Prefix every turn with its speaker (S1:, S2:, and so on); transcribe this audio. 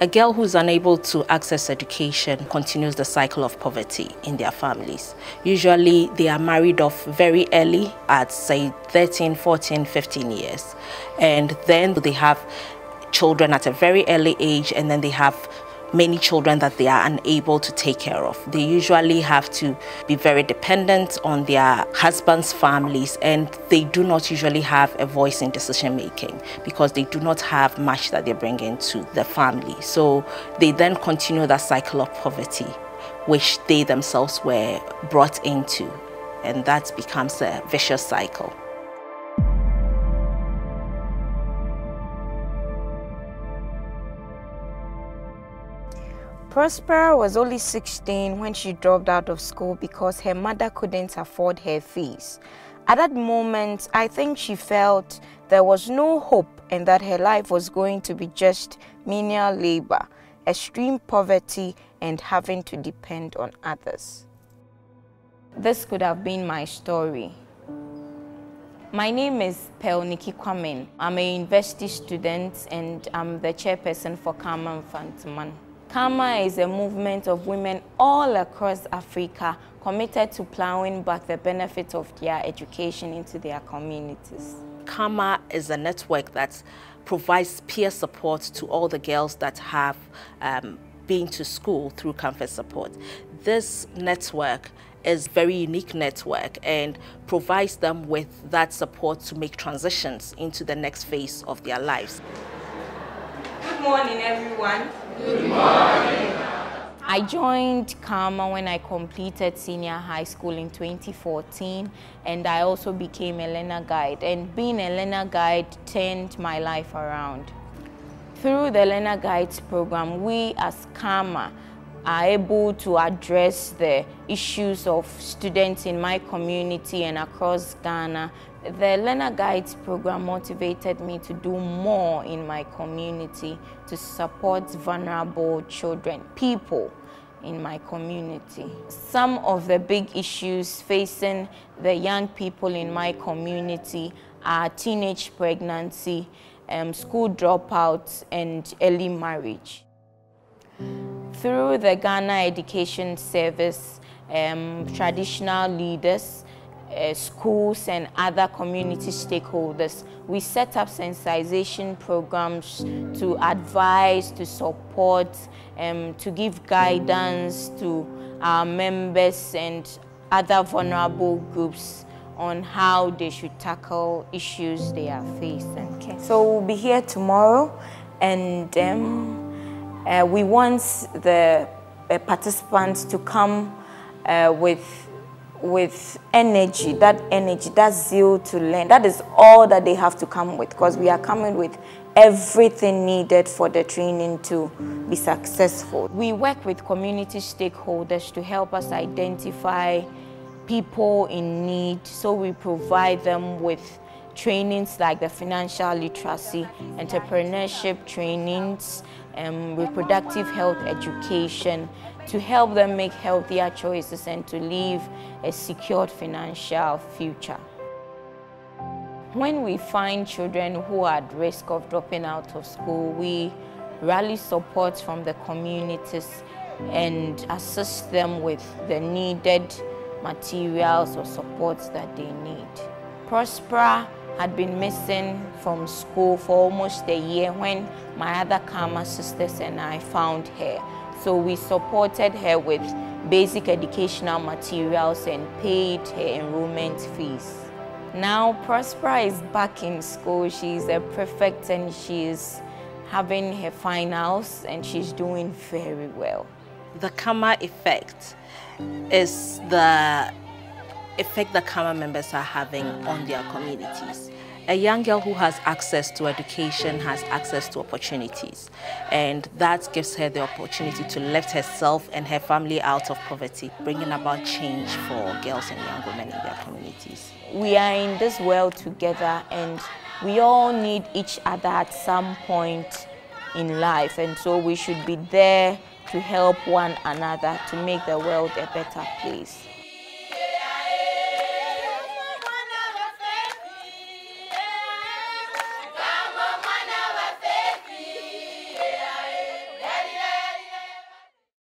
S1: A girl who's unable to access education continues the cycle of poverty in their families. Usually they are married off very early at say 13, 14, 15 years. And then they have children at a very early age and then they have many children that they are unable to take care of. They usually have to be very dependent on their husband's families and they do not usually have a voice in decision making because they do not have much that they bring into the family. So they then continue that cycle of poverty which they themselves were brought into and that becomes a vicious cycle.
S2: Prospera was only 16 when she dropped out of school because her mother couldn't afford her fees. At that moment, I think she felt there was no hope and that her life was going to be just menial labor, extreme poverty, and having to depend on others. This could have been my story. My name is Pearl Nikki Kwamen. I'm a university student and I'm the chairperson for CAMA Mfantsman. CAMA is a movement of women all across Africa committed to plowing back the benefits of their education into their communities.
S1: CAMA is a network that provides peer support to all the girls that have um, been to school through CAMFED support. This network is very unique network and provides them with that support to make transitions into the next phase of their lives.
S2: Good morning, everyone. I joined CAMA when I completed senior high school in 2014 and I also became a learner guide and being a learner guide turned my life around. Through the learner guides program, we as CAMA are able to address the issues of students in my community and across Ghana. The Learner Guides program motivated me to do more in my community to support vulnerable children, people in my community. Some of the big issues facing the young people in my community are teenage pregnancy, um, school dropouts, and early marriage through the Ghana Education Service, um, traditional leaders, uh, schools and other community stakeholders, we set up sensitization programs to advise, to support, um, to give guidance to our members and other vulnerable groups on how they should tackle issues they are facing. Okay, so we'll be here tomorrow and um, uh, we want the uh, participants to come uh, with, with energy, that energy, that zeal to learn. That is all that they have to come with because we are coming with everything needed for the training to be successful. We work with community stakeholders to help us identify people in need so we provide them with trainings like the financial literacy, entrepreneurship trainings, um, reproductive health education to help them make healthier choices and to live a secured financial future. When we find children who are at risk of dropping out of school, we rally support from the communities and assist them with the needed materials or supports that they need. Prospera had been missing from school for almost a year when my other CAMA sisters and I found her. So we supported her with basic educational materials and paid her enrollment fees. Now Prospera is back in school. She's a prefect and she's having her finals and she's doing very well.
S1: The CAMA effect is the effect that CAMA members are having on their communities. A young girl who has access to education has access to opportunities, and that gives her the opportunity to lift herself and her family out of poverty, bringing about change for girls and young women in their communities.
S2: We are in this world together, and we all need each other at some point in life, and so we should be there to help one another to make the world a better place.